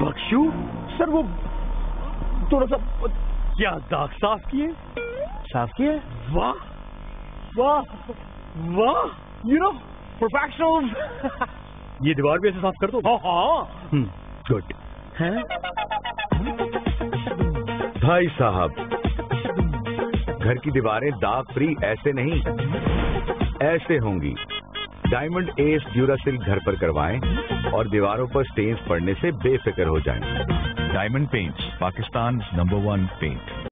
बख्शू sir वो थोड़ा सा क्या दाग साफ़ किए? साफ़ किए? वाह वाह वाह यू नो प्रोफेशनल ये दीवार भी ऐसे साफ़ कर दो। हाँ हाँ। गुड हैं? भाई साहब घर की दीवारें दाग फ्री ऐसे नहीं। ऐसे होंगी डायमंड एस ड्यूरासिल घर पर करवाएँ और दीवारों पर स्टेन्स पड़ने से बेफिक्र हो जाएँ। Diamond Paints Pakistan number one paint.